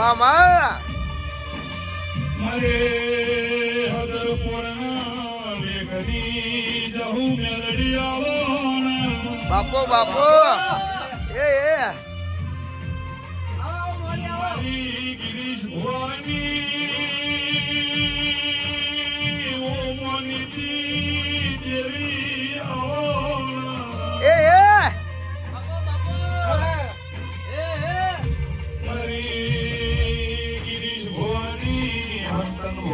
મામા. મારે હદર પોરના મેઘની જહુ મેલડી આવોના બાપો બાપો.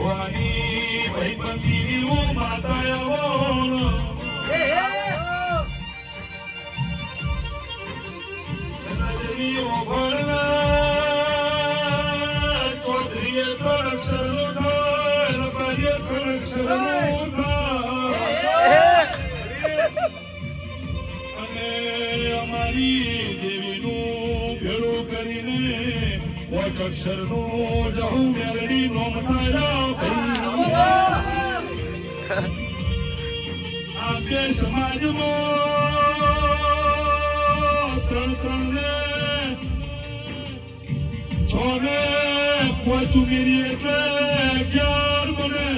ભવાની ભૈપતિની ઓ માતા આવોના નજરી ઓભળના ચૌધરીએ તો અક્ષરનો થાય રબારીએ પોચ અક્ષરનું જહુ મેરડી નોમતાયા ભાઈ આ. બે સમાજમાં ત્રણ ત્રણ ને છ ને પાંચ ઉમેરી એટલે અગિયાર બને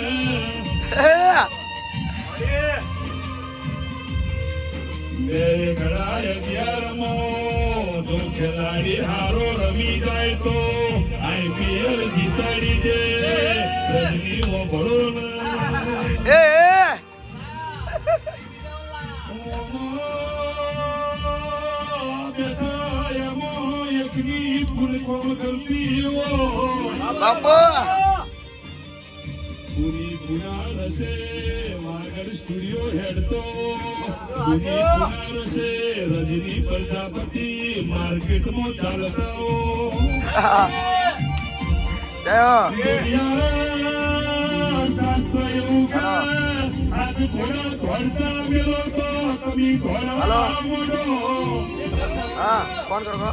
બે ઘડા ખેલાડી હારો રમી જાય તો આઈપીએલ જીતાડી દે. રજની ઓભળો ને. એ બાપો. પૂરી સ્ટુડિયો હેડ તો પૂરી રજની પ્રજાપતિ. માર્કેટમાં ચાલતા હો. જયો શાસ્ત્ર એવું કે આજ ઘોડા દોડતા મેલો તો કમી ઘોડા મોડો હા કોણ કરો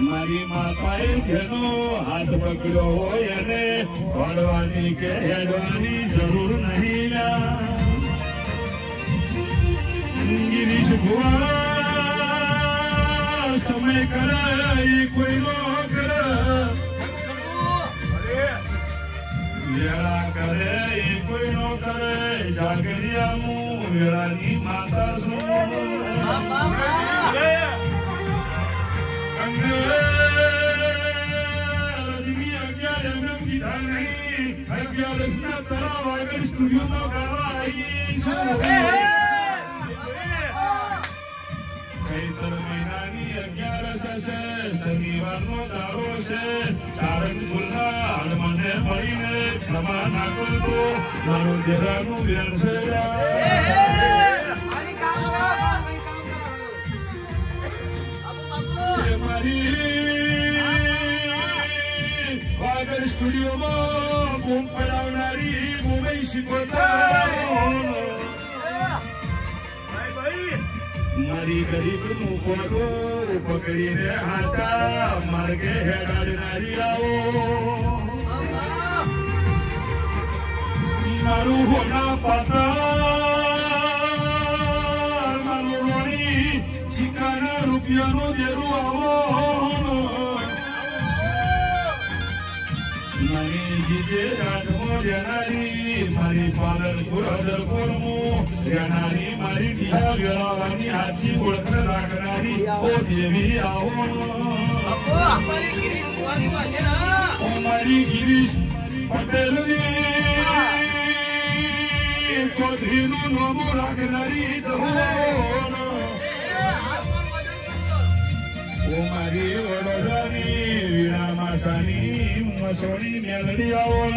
મારી માતાએ જેનો હાથ પકડ્યો હોય એને દોડવાની કે હેડવાની જરૂર નહીં ગિરીશ ભુવા સમય કરે ઈ કોઈ નો કરે વેળા કરે ઈ કોઈ નો કરે જાગરિયા હું વેળાની માતા છું રજની અગિયાર એમએમ કીધા નહીં અગિયારસના તળાવ આગળ ચૈત્ર મહિનાની અગિયારસ છે શનિવારનો દાડો છે સારંગપુરના હનુમાનને મળીને ક્ષમા ના કરતો મારું દેરાનું વેણ છે मारी गरीब मुको पकड़ी रे हाचा मार्गे है नारियाओ मारू होना पता मारू रोनी चिकाना रुपया नो देरू आवो मारी जीजे रात मो देनारी मारी पालन कुरादर कोरमो घेणारी मरिती विरावानी आजची ओळख राखणारी ओ देवी आहो कुमारी गिरीश पटेल चौधरी नु नोम राखणारी जहून कुमारी वडोदरी विरामासानी मसोणी मेलडी आवोन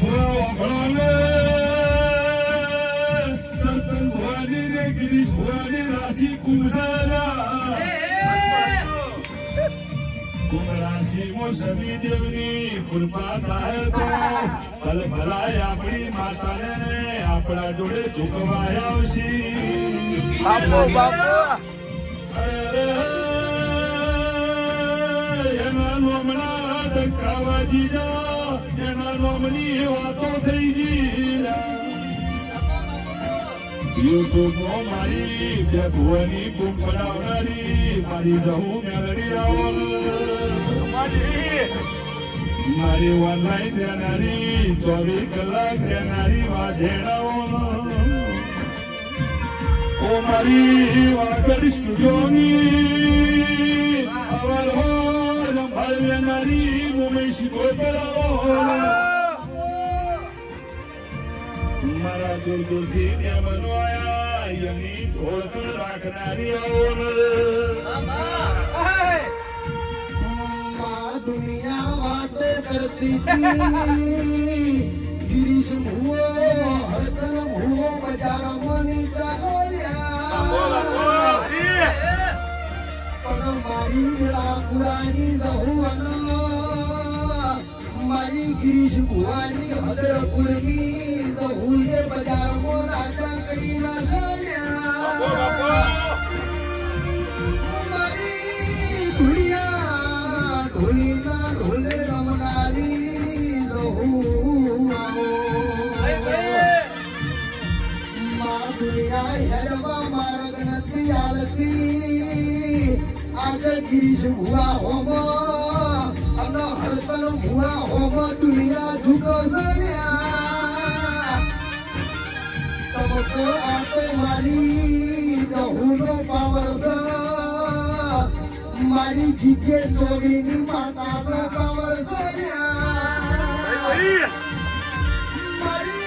ભોળા ભણાવે. સંતન રાશિ કુંભારા કુંભરાશિમાં શનિદેવની કૃપા થાય ભલ ભલાય આપણી માતાને ને આપણા જોડે ચૂકવાય આવશે. બાપો બાપો. અરે એના નોમણા ધક્કાવા એના નોમની વાતો થઈ જી યુટ્યુબમાં મારી બે ભુવાની બૂમ પડાવનારી મારી જહું મેલડી આવો મારી ઓનલાઈન દેનારી ચોવીસ કલાક દેનારી વાજેડાઓ ઓ મારી વાગડ સ્ટુડિયોની અવર હો રંભાળ લેનારી મુંબઈ શીખો કરાવો મારા દૂર દૂરથી મહેમાનો આયા એમની ઓળખણ રાખનારી આવો માં દુનિયા વાતો કરતી હતી ગિરીશ ભૂવો હરતન ભૂવો બજારમાં ની ચાલ્યા પણ મારી વેળાપુરાની દહુવન મારી ગિરીશ ભુવાની હદરપુરની દહુએ બજારમાં રાજા કરી ના ગિરીશ ભુવા હોમ અન હરતન ભુવા હોમ દુનિયા ઝુકો સર્યા ચમકો આતે મારી દહુનો પાવર સ. મારી જીગે ચોરીની માતાનો પાવર સર્યા મારી